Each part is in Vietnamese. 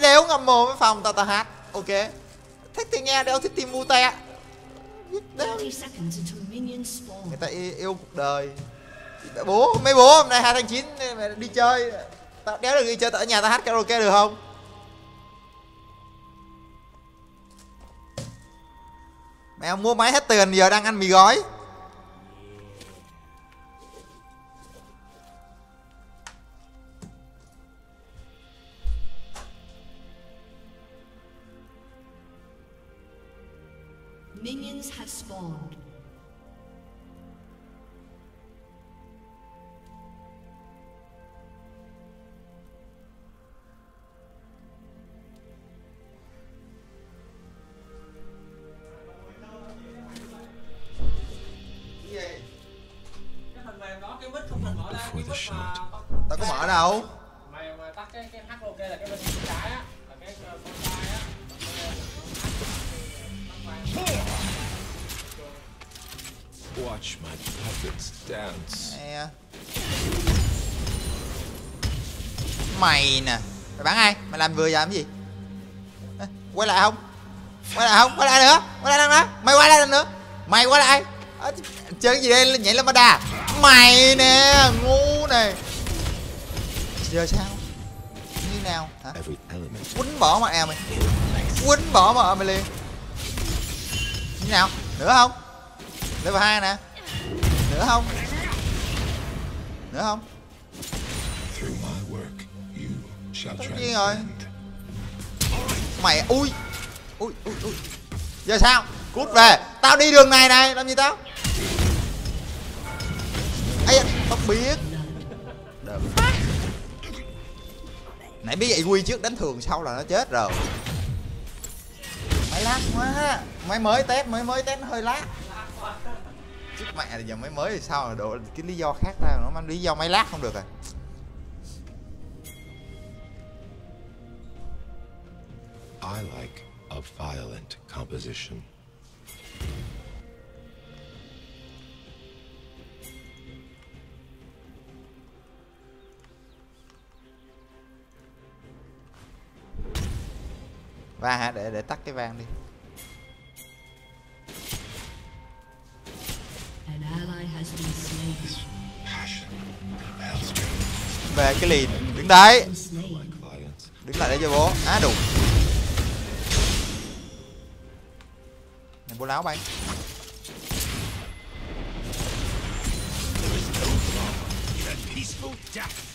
đéo ngầm mồm với phòng tao tao hát. Ok. Thích thì nghe đéo thích thì mu te đéo 30 seconds until minions spawn. người ta yêu, yêu cuộc đời. Bố mấy bố hôm nay hai tháng chín mày đi chơi. Tao đéo được đi chơi tao ở nhà tao hát karaoke được không? Mẹ mua máy hết tiền giờ đang ăn mì gói đâu mày mà tắt cái cái hát ok là cái bên trái á là cái ờ, con tai á. Watch my puppets dance. Nè. mày nè. Mày bắn ai? Mày làm vừa giờ làm gì? Quay lại không? Quay lại không? Quay lại nữa. Quay lại nữa. Mày quay lại nữa. Mày quay lại. À, chơi gì đây? Nhảy lên đà mày nè ngu này giờ sao? Như nào? Hả? Quýnh bỏ mà em mày quýnh bỏ mà mày liền như nào? Nữa không? Level hai nè. Nữa không? Nữa không? Tất nhiên rồi. mày ui. Ui ui ui. Giờ sao? Cút về. Tao đi đường này này. Làm gì tao? Ấy tao biết nãy biết vậy quy trước đánh thường sau là nó chết rồi. Máy lát quá máy mới test mới mới test nó hơi lát. Trước mẹ là giờ máy mới thì sao là độ cái lý do khác ra, nó mang lý do máy lát không được rồi I like a violent composition. Và hả? Để để tắt cái vang đi. Về cái lìn đứng đấy. Đứng lại để cho bố. Á đủ này bố láo bay. There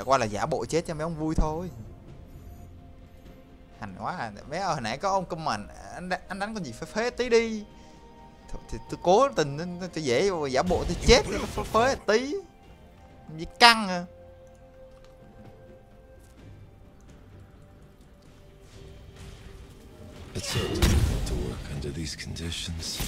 chả qua là giả bộ chết cho mấy ông vui thôi. Hành quá à. Bé ơi hồi nãy có ông comment anh đá- anh đánh con gì phế phế tí đi. Thì, thì tôi cố tình tôi dễ giả bộ tôi chết phế phế tí. Như căng à. It's so difficult to work under these conditions.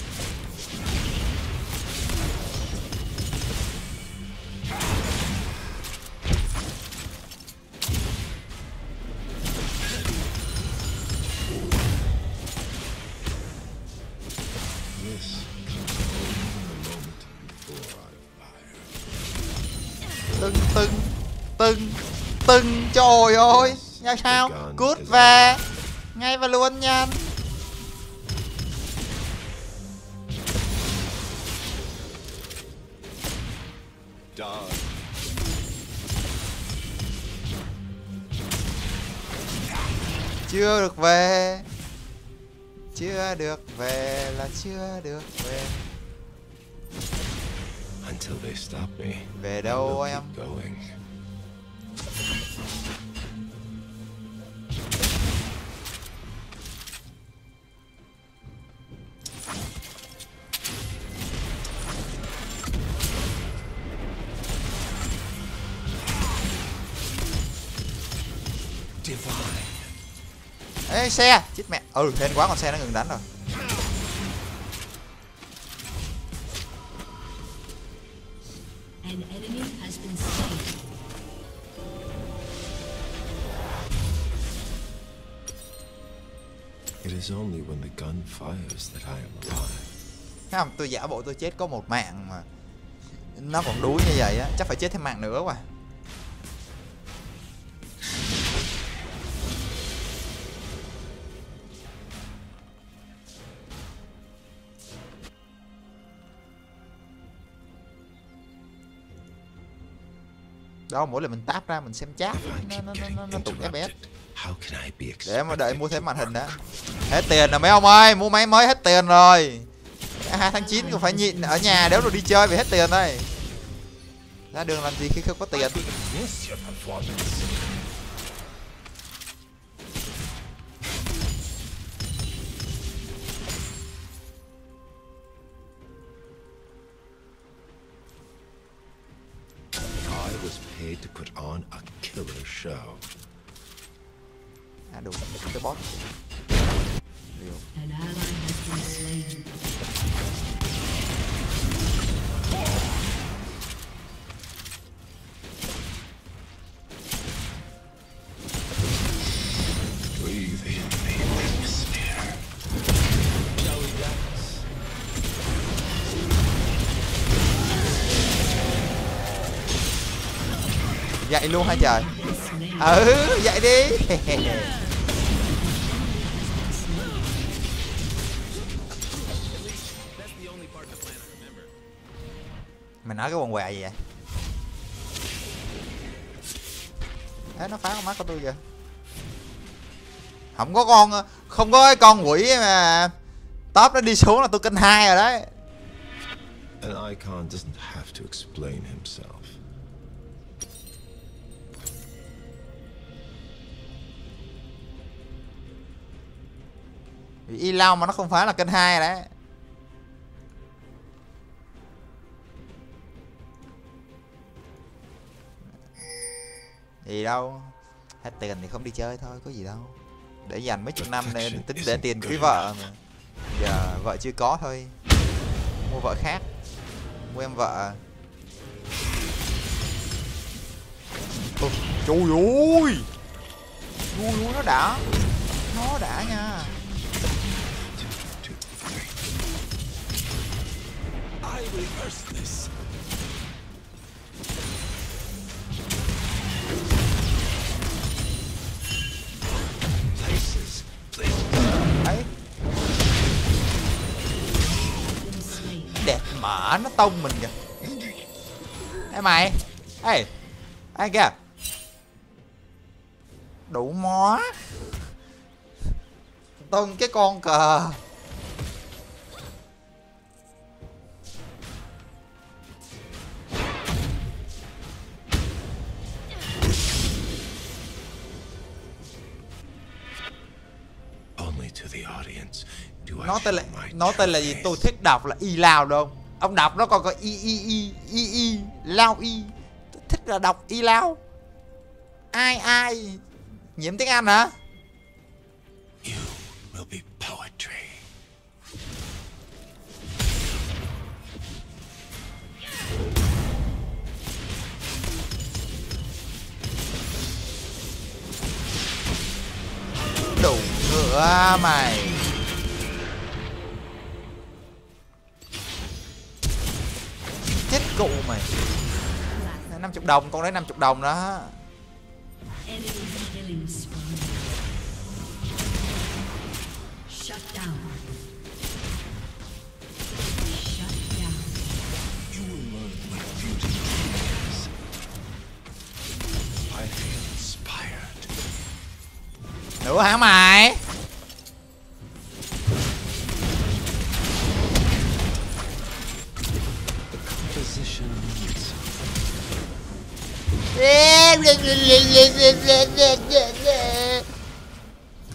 Tưng tưng tưng tưng. Trời ơi nha sao? Cút về ngay và luôn nha chưa được về. Chưa được về là chưa được về. Until they stop me. Về đâu em? Going. Ê xe, chết mẹ. Ừ, hên quá con xe nó ngừng đánh rồi. It is only when the gun fires that I am alive. Thấy không, tôi giả bộ tôi chết có một mạng mà nó còn đuối như vậy á, chắc phải chết thêm mạng nữa quá đó mỗi lần mình táp ra mình xem chat. Nó nó nó nó, nó tụt FPS để mà đợi mua thêm màn hình đã. hết tiền rồi mấy ông ơi mua máy mới hết tiền rồi. Hai tháng 9 cũng phải nhịn ở nhà đéo rồi đi chơi vì hết tiền đây. Ra đường làm gì khi không có tiền à đủ cái boss. Điều. Dậy luôn hả trời ừ vậy đi. Mày nói cái quần què gì vậy? Ê, nó phá con mắt của tôi kìa. Không có con không có cái con quỷ mà top nó đi xuống là tôi kinh hai rồi đấy. An icon doesn't have to explain himself. Vì y lao mà nó không phải là kênh hai đấy. Gì đâu hết tiền thì không đi chơi thôi có gì đâu. Để dành mấy chục năm nên tính để tiền cưới vợ mà. Giờ vợ chưa có thôi. Mua vợ khác. Mua em vợ. Ôi, trời ơi. Ui, nó đã. Nó đã nha I rehearsed this. Places, places. Đấy đẹp mở nó tông mình kìa Ê mày Ê Ai kìa Đủ mó Tông cái con cờ Nó tên là Nó tên là gì? Tôi thích đọc là y lao đâu. Ông đọc nó còn có y y y y y Lao y. Tôi thích là đọc y lao. Ai ai? Nhiễm tiếng Anh hả? Đủ nữa mày cụ mày. 50 đồng con đấy 50 đồng đó. Enemy killing spree.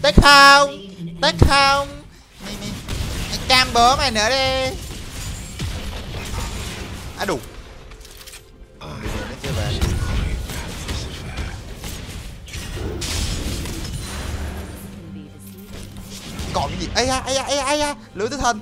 Tết không Tết không mày mày mày cam bớ mày nữa đi. À đủ. Còn nó chưa về choreographed this affair. da ấy da ấy da. Da lưỡi tử thần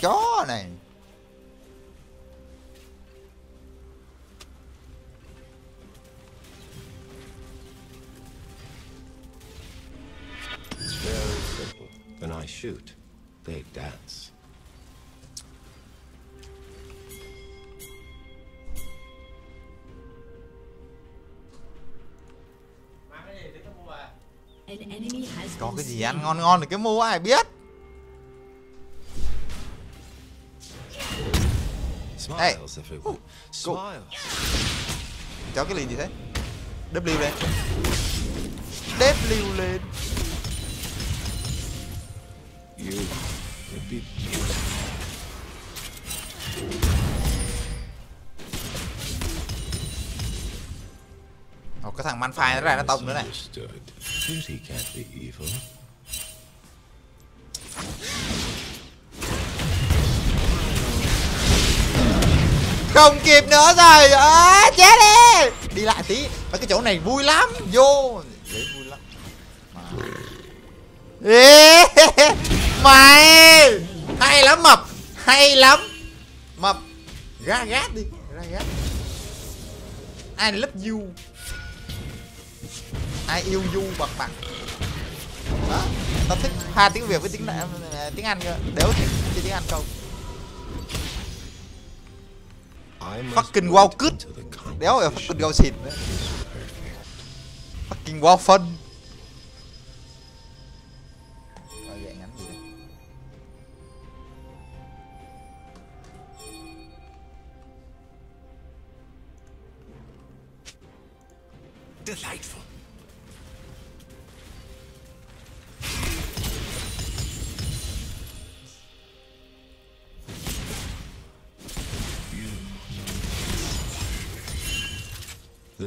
chó này It's very simple. When I shoot, they dance. À có cái gì slain. ăn ngon ngon thì cái mua ai biết Would. Smile. cho cái liền gì thế? W lên. W lên. Ồ, cái thằng Manfai nó ra nó tông nữa này không kịp nữa rồi. À, chết đi. Đi lại tí. Mấy cái chỗ này vui lắm. Vô. Dễ vui lắm. Mà. Ê, mày. Hay lắm mập. Hay lắm. Mập. Ra gát đi. Ra gát I love you. Ai yêu you bật mặt đó. Tao thích hai tiếng việt với tiếng tiếng anh cơ. Đéo thích tiếng anh câu Fucking wow cứt. Đéo là fucking wow xịt nữa fucking wow phân. Delightful.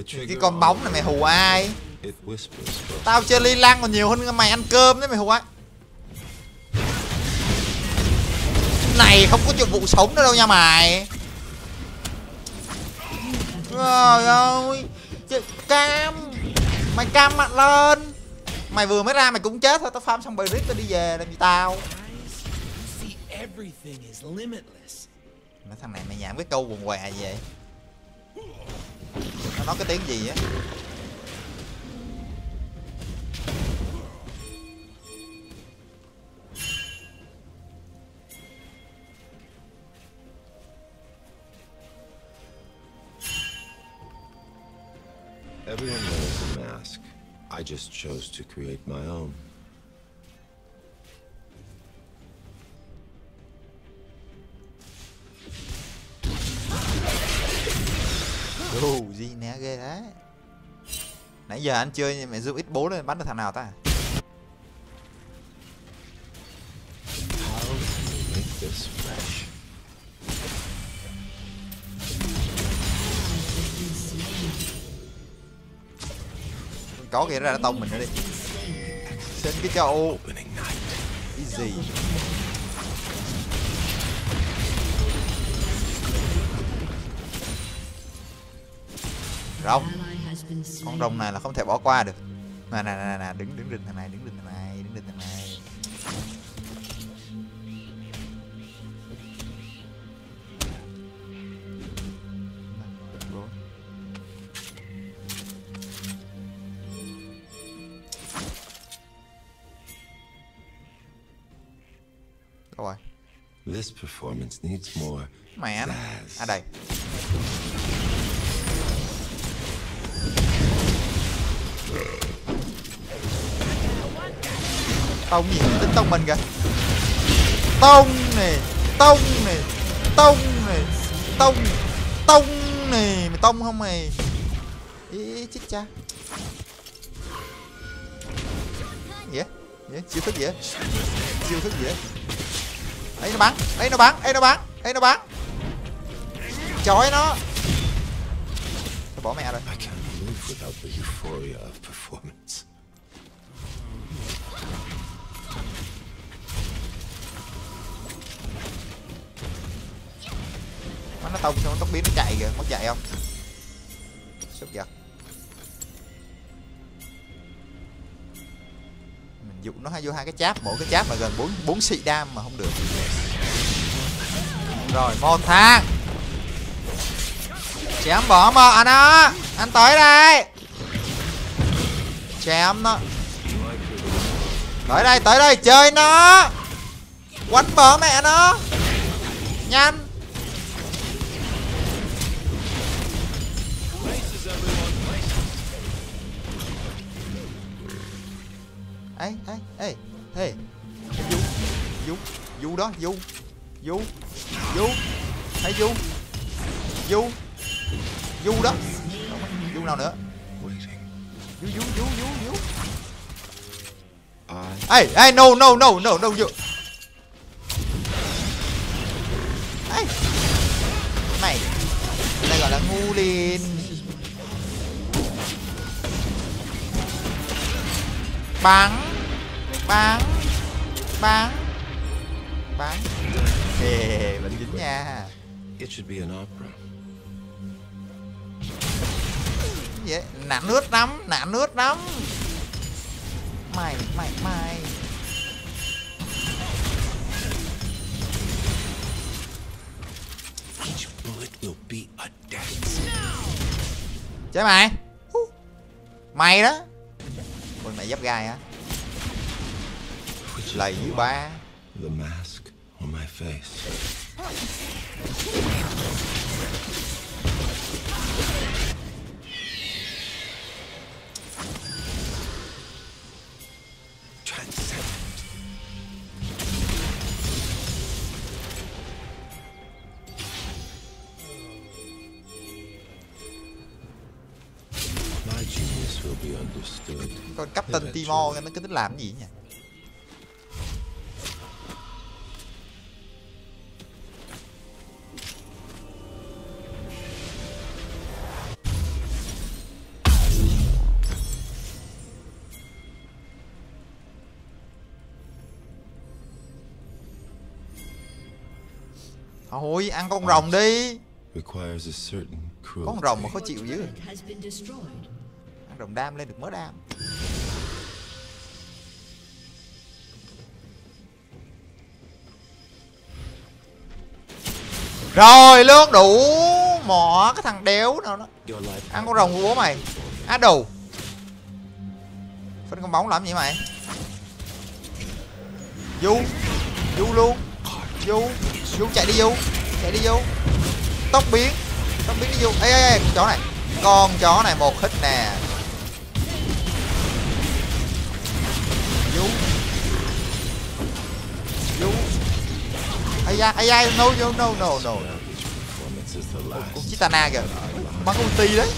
Cái con bóng này mày hù ai? Tao chơi ly lăng còn nhiều hơn mày ăn cơm đấy mày hù ai? Này không có chuyện vụ sống nữa đâu nha mày. Trời ơi Chị- cam. Mày cam mặt lên. Mày vừa mới ra mày cũng chết thôi tao farm xong bầy rít tao đi về làm gì tao? See, everything is limitless. Nói thằng này mày nhảm cái câu quần què gì vậy Nó nói cái tiếng gì á Everyone knows a mask. I just chose to create my own. Ồ, gì nè, ghê đấy Nãy giờ anh chơi mẹ zoom x4 lên bắn được thằng nào ta? Có kìa nó ra nó tông mình nữa đi. Xin cái châu Opening night. Rồng. Con rồng này là không thể bỏ qua được Nè nè nè nè đứng đứng rình thằng này đứng rình thằng này đứng rình thằng này Rồi. Đâu rồi This performance needs more. mẹ nó à đây tông gì? Tính tông mình kìa. Tông nè tông nè, tông này tông tông này mày tông không mày? Ý, chết cha. Gì á chiêu thức gì chiêu thức gì ấy, nó bắn, ấy, nó bắn, ấy, nó bắn, ấy, nó bắn. Chói nó. Tôi bỏ mẹ rồi without the euphoria of performance. Má nó tông xong nó tốc biến nó chạy kìa, mất chạy không? Sốt giật mình dụ nó hay vô hai cái cháp, mỗi cái cháp mà gần bốn bốn xị đam mà không được. Rồi, một thang. Chém bỏ mọ nó anh tới đây. Chém nó. Tới đây tới đây, chơi nó. Quánh bỏ mẹ nó. Nhanh. Ấy ấy ê ê. Du du du đó du du du thấy du du du đó du nào nữa. Waiting. du du du du du I ê ê, no no no no no du ê. Mày đây gọi là ngu liền. Bắn bắn bắn bắn. Ê vẫn dính nha. It should be an opera. Vậy? Nạn nước lắm nạn nước lắm. Mày mày mày. Chơi mày. Mày đó. Ôi mày dấp gai hả? Lầy lie? ba. The mask on my face. Captain Timor nó cứ tính làm cái gì nhỉ? Thôi ăn con rồng đi. Requires a certain cruelty. Con rồng mà khó chịu dữ. Ăn rồng đam lên được mớ đam Rồi luôn đủ Mỏ cái thằng đéo nào đó. Ăn con rồng của bố mày. Á, đồ. Phân con bóng làm gì mày? Du Du luôn. Du Du chạy đi Du Chạy đi Du Tóc biến. Tóc biến đi Du Ê ê ê, con chó này. Con chó này một hit nè. Du ai da ai da, no no no no no. Cũng chỉ tana kìa. Bắn ulti đấy.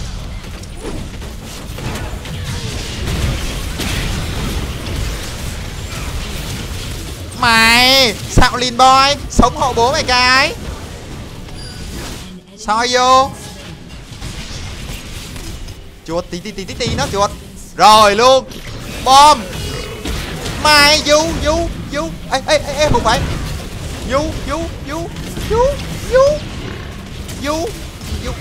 Mày sao lin boy, sống hộ bố mày cái. Soi vô? Chuột, tí tí tí tí tí nó chuột. Rồi, luôn. Bom. Mày, du du du. Ê ê ê, không phải du du du du du du du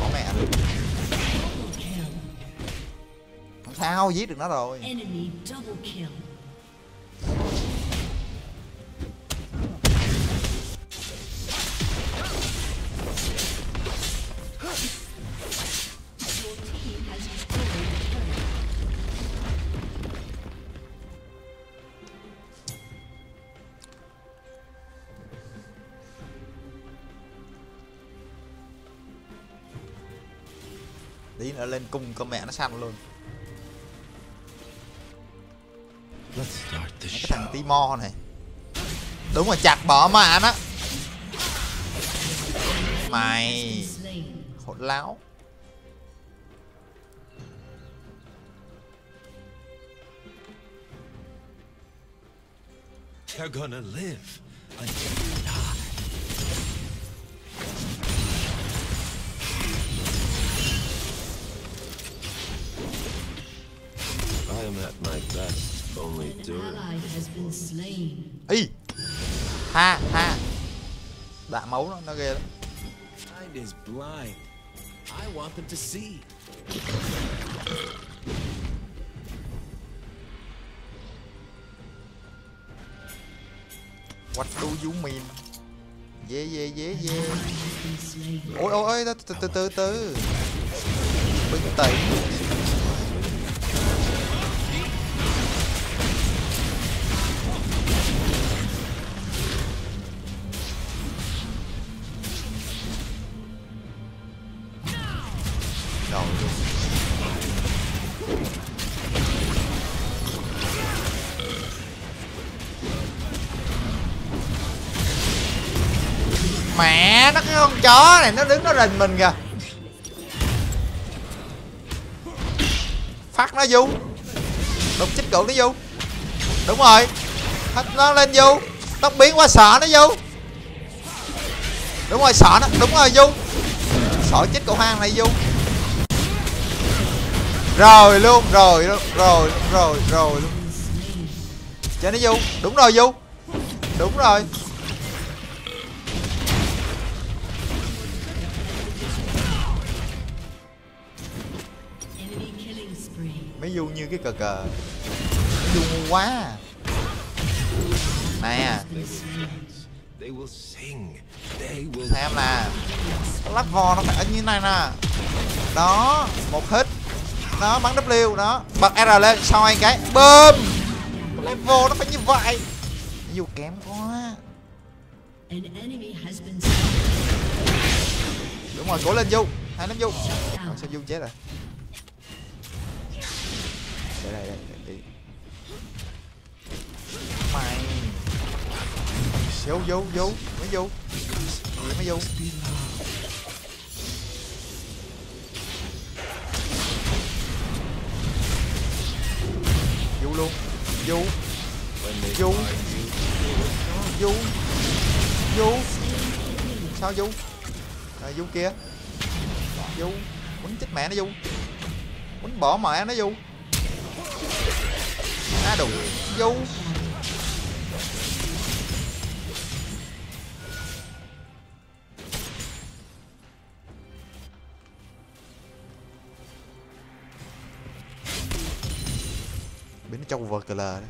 có mẹ. Sao giết được nó rồi. Enemy tí nữa lên cung con mẹ nó săn luôn. Mấy cái thằng show. Timor này. Đúng rồi chặt bỏ mà á mày hỗn láo. They're gonna live. until y ha ha. Đạ máu nó nó ghê lắm. Mind is blind. I want them to see. what do you mean yeah yeah yeah yeah. ôi ôi ôi từ từ từ từ. Bình tĩnh rồi. Mẹ, nó cái con chó này nó đứng nó rình mình kìa. Phát nó vô. Đục chích cụ nó vô. Đúng rồi. Hết nó lên vô. Tóc biến qua sợ nó vô. Đúng rồi, sợ nó. Đúng rồi, vô. Sợ chích cậu hang này vô rồi, luôn rồi luôn, rồi rồi rồi, luôn. Cho nó vô đúng rồi vô đúng rồi. Mấy du như cái cờ cờ. Du quá à. nè. Xem nè. Lắp vò nó phải như này nè. Đó, một hit đó bắn W đó. Bật R lên sau hai cái bơm. Level nó phải như vậy. Dù kém quá. Đúng rồi cố lên du. Hai nắm du. Rồi sao du chết rồi? Đây đây đây, đây mày. Xíu du du. Mới du. Mới du du luôn. Du when they du sao du à, du kia. Du quýnh chết mẹ nó du quýnh bỏ mẹ nó du á đủ du biến trong vợt cờ lờ đấy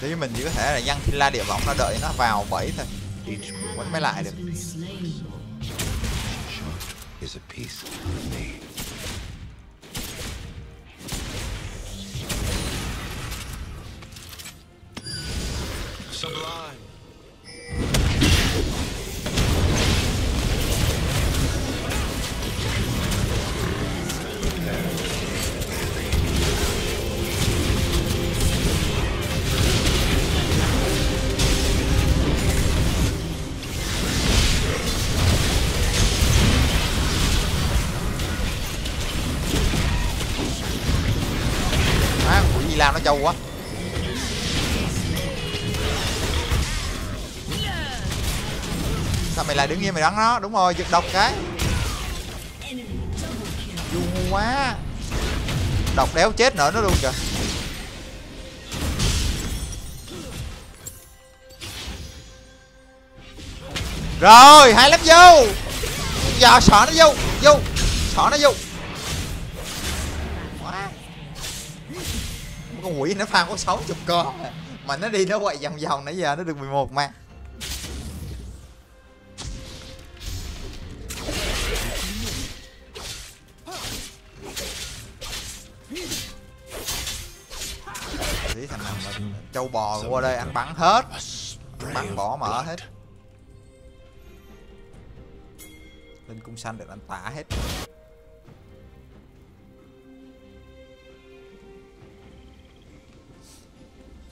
với mình chỉ có thể là dân thiên la địa võng nó đợi nó vào bẫy thôi. Each Quánh mới lại được trâu quá. Sao mày lại đứng yên mày đắng nó? Đúng rồi, giật độc cái. Vui. Du quá. Độc đéo chết nữa nó luôn kìa. Rồi, hai lắm vô. Giờ sợ nó vô Vô, Sợ nó vô. Con quỷ nó pha có 60 con à. Mà nó đi nó quậy vòng vòng, nãy giờ nó được 11 mà. Tí thằng nào mà châu bò qua đây anh bắn hết. A Bắn bỏ mở hết. Hết cung xanh được anh tả hết.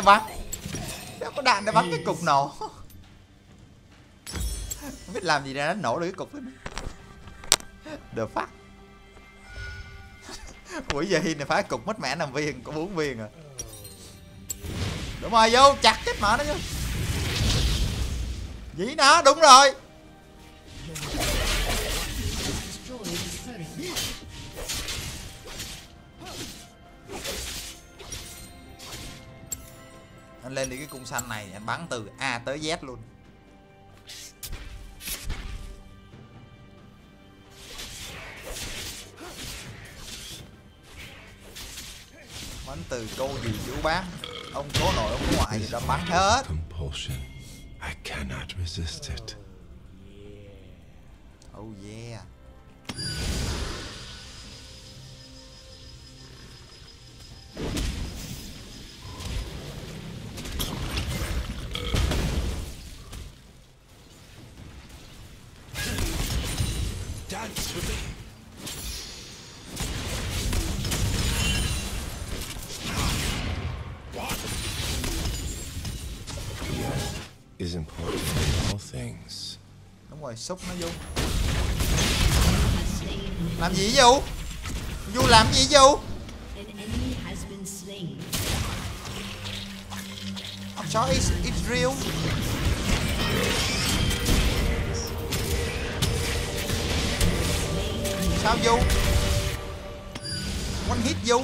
để bắn. Đâu có đạn để bắn cái cục nổ không biết làm gì để nó nổ được cái cục đó được phát quỷ giờ này phá cục mất mẹ nằm viên, có bốn viên à. Đúng rồi, vô, chặt chết mở nó vô. Dĩ nó đúng rồi. Anh lên đi cái cung xanh này anh bắn từ A tới Z luôn bắn từ cô gì chú bác ông cố nội ông ngoại gì đã bắn hết Compulsion. I cannot resist it. oh yeah xúc nó vô. Làm gì vô vô làm gì vô. I'm sorry it's, it's real sao vô one hit vô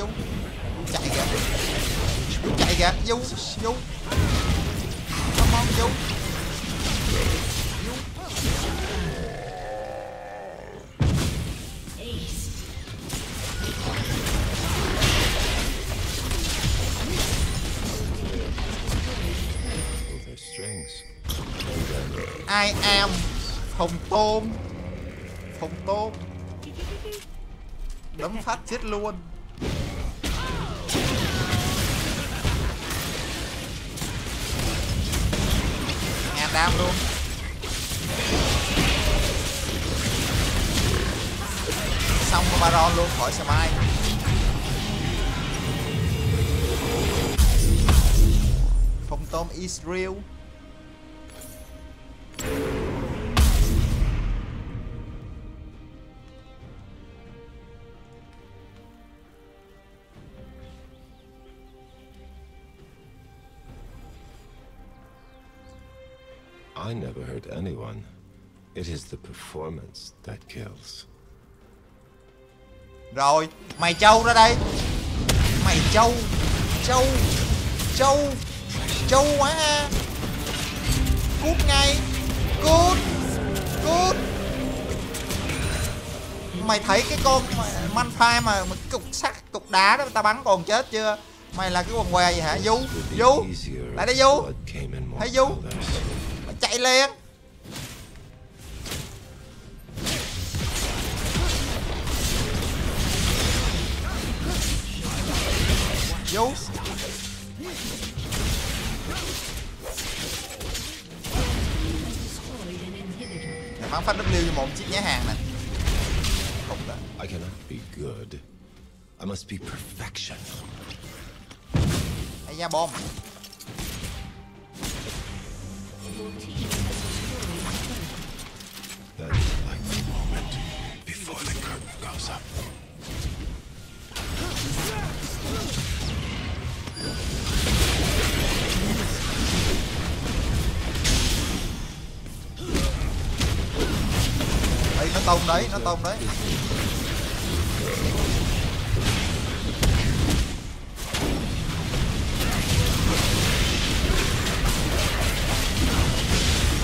vô chạy kìa. Chạy kìa. Vô vô come on vô Ace. I am Hồng Tôm. Hồng Tôm. Đấm phát chết luôn. Đam luôn Xong con Baron luôn khỏi Smite phong Tôm Israel. It is the performance that kills. Rồi, mày trâu ra đây. Mày trâu Trâu Trâu Trâu quá. Ha Cút ngay. Cút Cút. Mày thấy cái con mà- man phai mà, mà cục sắt, cục đá đó tao bắn còn chết chưa? Mày là cái quần què gì hả? Du easier Lại đây Hey, you. colors. Mày chạy liền Inhibitor. Mày bắn phát W cho một chiếc nhá hàng nè Không được I cannot be good. I must be perfection. Hay da bom tông đấy, nó tông đấy.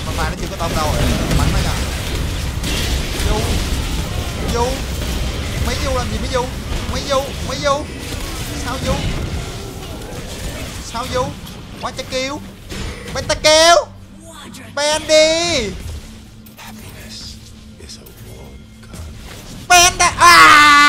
Mà pha nó chưa có tông đâu rồi, bắn nó nha du du mấy du làm gì mấy du mấy du mấy du sao du sao du quá chắc kêu bên ta kêu. Ben đi. Ben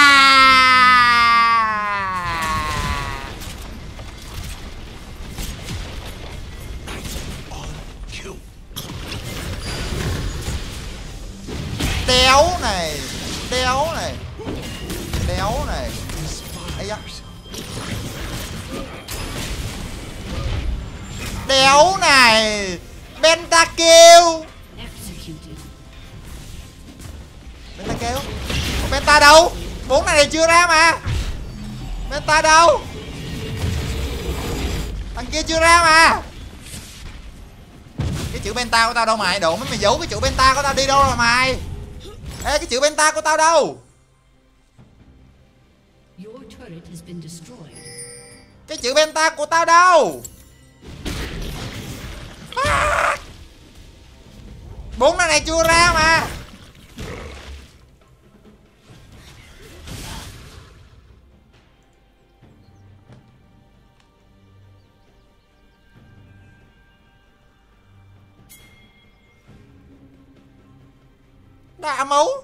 tao đâu mày? Độ mấy mày giấu cái chữ penta của tao đi đâu rồi mày? Ê cái chữ penta của tao đâu? Cái chữ penta của tao đâu? À! bốn này, này chưa ra mà đã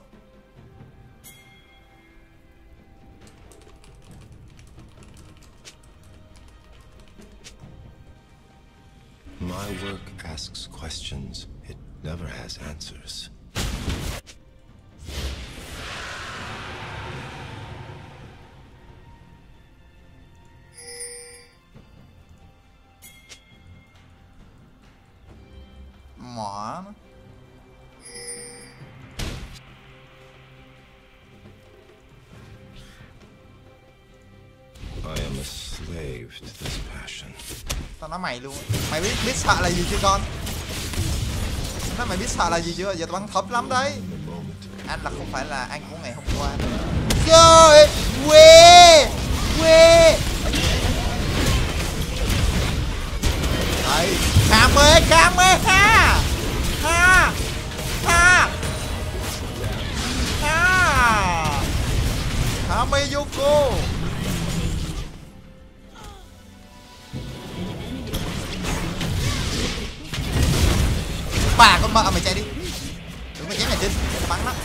nó mày luôn. Mày biết biết sợ là gì chưa con? Nó mày biết sợ là gì chưa? Giờ tao bắn thấp lắm đấy. Anh là không phải là anh của ngày hôm qua. Trời, quê quê. Đấy khám mê khám mê ha ha ha ha khám mê vô cô. Bà con mợ mày chạy đi đừng mày chém mày chết bắn lắm.